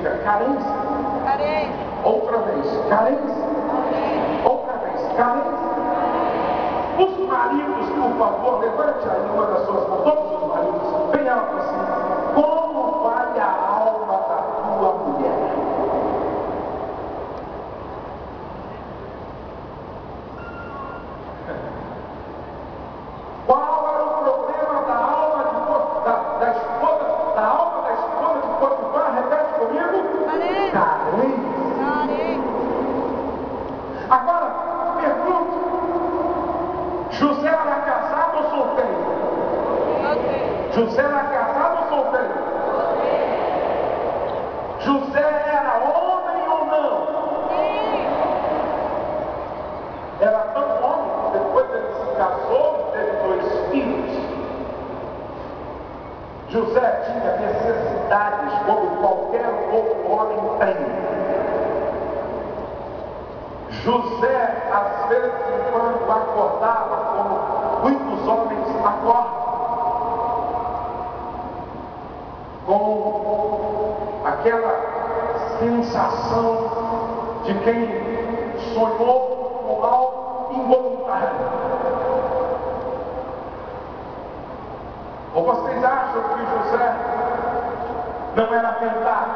Diga carência. Carência. Outra vez, carência. Outra vez, carência. Os maridos, por favor, levante aí uma das suas mãos. Todos os maridos, bem alto assim. Como vai a alma da tua mulher? Qual era o problema da alma de Pot- da, da esposa, da alma da esposa de Potifar? Repete comigo. Carência. Carência. Carência. Agora, pergunta: José era casado ou solteiro? José era casado ou solteiro? José era homem ou não? Sim. Era tão homem que depois ele se casou e teve dois filhos. José tinha necessidades como qualquer outro homem tem. José, às vezes quando, acordava como muitos homens acordam. Com aquela sensação de quem sonhou com algo involuntário. Ou vocês acham que José não era tentado?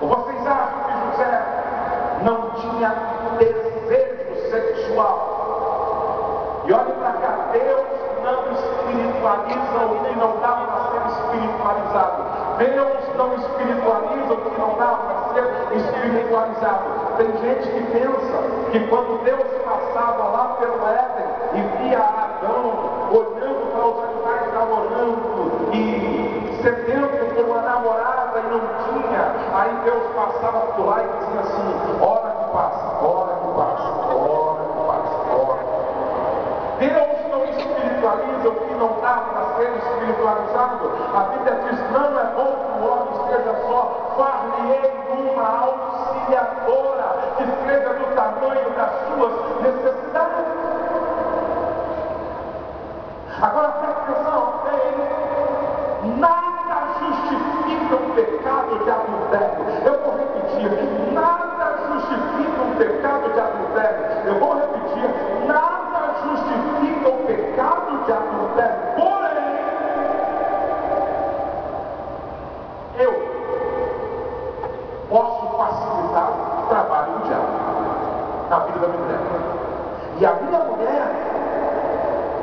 Ou vocês acham que José não tinha desejo sexual? E olhe para cá, Deus não espiritualiza o que não dá para ser espiritualizado. Deus não espiritualiza o que não dá para ser espiritualizado. Tem gente que pensa que quando Deus passava lá pelo Éden e via Adão olhando para os animais namorando e sedento por uma namorada e não tinha, aí Deus passava por lá e dizia assim: hora que passa, hora que passa, hora que passa, hora. Deus não o que não dá para ser espiritualizado. A Bíblia diz: não é bom que o homem esteja só, far-lhe-ei uma auxiliadora que esteja do tamanho das suas necessidades. Agora presta atenção, ei, nada justifica o pecado de adultério. Eu vou repetir, nada justifica o pecado de adultério. Eu vou repetir, nada justifica o pecado de adultério. Porém, eu posso facilitar o trabalho do diabo na vida da mulher. E a minha mulher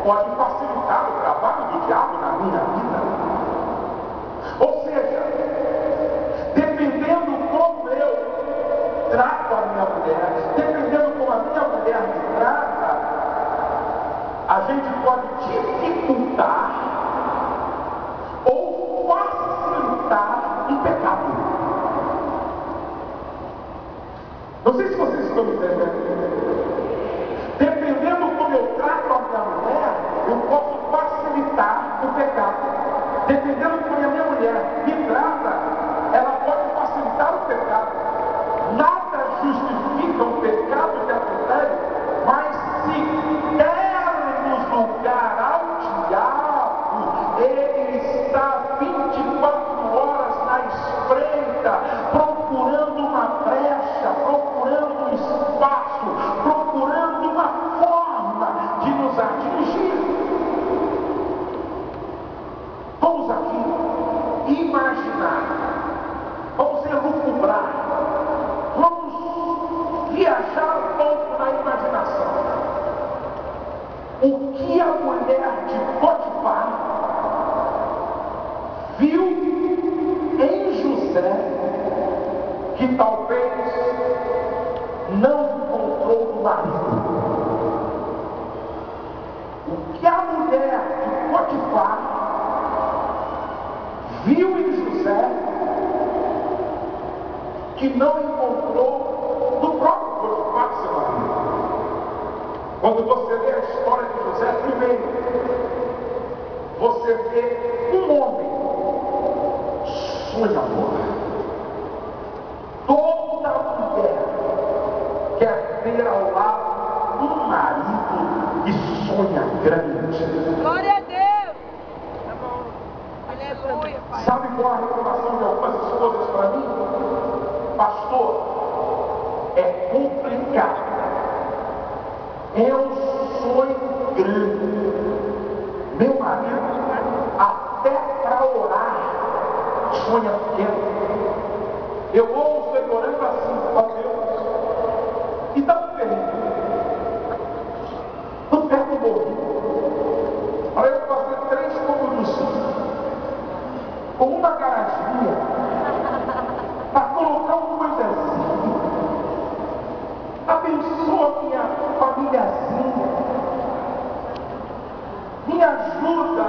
pode facilitar o trabalho do diabo na minha vida. Ou seja, dependendo como eu trato a minha mulher, dependendo como a minha mulher me trata, a gente pode dificultar O que a mulher de Potifar viu em José que talvez não encontrou no marido. O que a mulher de Potifar viu em José que não encontrou no próprio Potifar, seu marido. Quando você lê a história de José, primeiro, você vê um homem sonhador. Toda mulher quer ter ao lado um marido que sonha grande. Glória a Deus. É bom. Aleluia, Pai. Sabe qual a reclamação de algumas esposas para mim? Pastor, é complicado. Um sonho grande. Meu marido, até para orar, sonha pequeno. Eu vou orando assim, ó Deus, e está um terreno. No pé do morro. Para eu fazer três comuns com uma garaginha para colocar um coisazinho. Abençoa minha famíliazinha. Me ajuda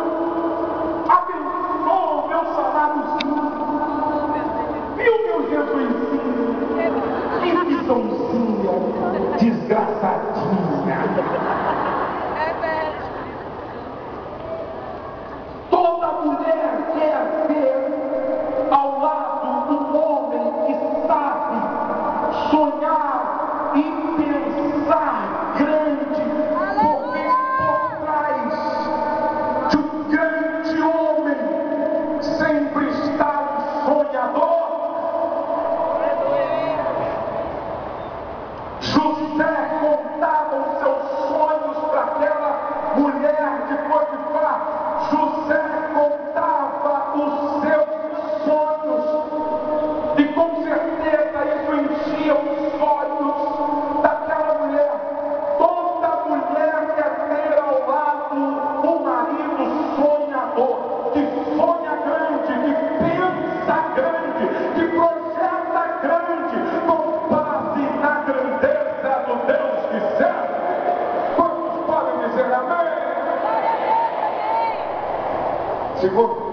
José contava os seus sonhos para aquela mulher. Simon.